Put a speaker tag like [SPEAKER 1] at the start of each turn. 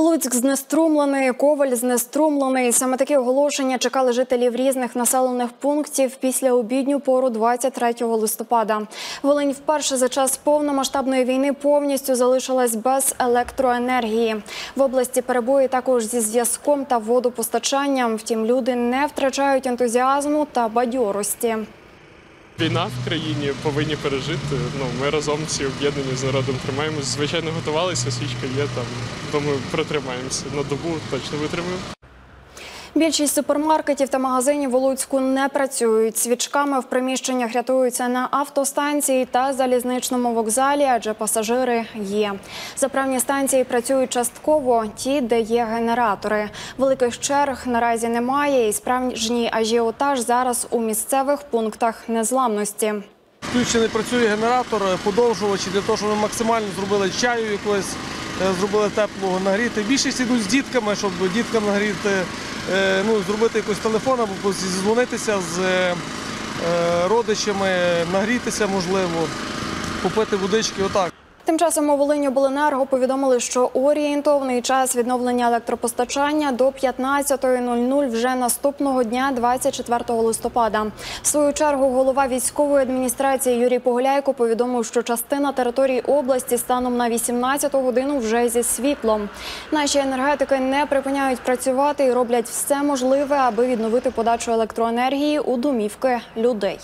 [SPEAKER 1] Луцьк знеструмлений, Коваль знеструмлений. Саме такі оголошення чекали жителів різних населених пунктів після обідню пору 23 листопада. Волинь вперше за час повномасштабної війни повністю залишилась без електроенергії. В області перебої також зі зв'язком та водопостачанням. Втім, люди не втрачають ентузіазму та бадьорості.
[SPEAKER 2] Війна в країні повинні пережити. Ну ми разом всі об'єднані з народом тримаємось. Звичайно, готувалися. Свічка є там. Думаю, протримаємося на добу. Точно витримаємо.
[SPEAKER 1] Більшість супермаркетів та магазинів у Луцьку не працюють. Свічками в приміщеннях рятуються на автостанції та залізничному вокзалі, адже пасажири є. Заправні станції працюють частково, ті, де є генератори. Великих черг наразі немає, і справжній ажіотаж зараз у місцевих пунктах незламності.
[SPEAKER 3] Включений працює генератор, подовжувачі для того, щоб ми максимально зробили чаю якогось, е, зробили теплого нагріти. Більшість йдуть з дітками, щоб діткам нагріти, е, ну, зробити якийсь телефон або зізвонитися з е, родичами, нагрітися можливо, купити водички. Отак.
[SPEAKER 1] Тим часом у Волині обленерго повідомили, що орієнтовний час відновлення електропостачання до 15.00 вже наступного дня, 24 листопада. В свою чергу голова військової адміністрації Юрій Погуляйко повідомив, що частина території області станом на 18 годину вже зі світлом. Наші енергетики не припиняють працювати і роблять все можливе, аби відновити подачу електроенергії у домівки людей.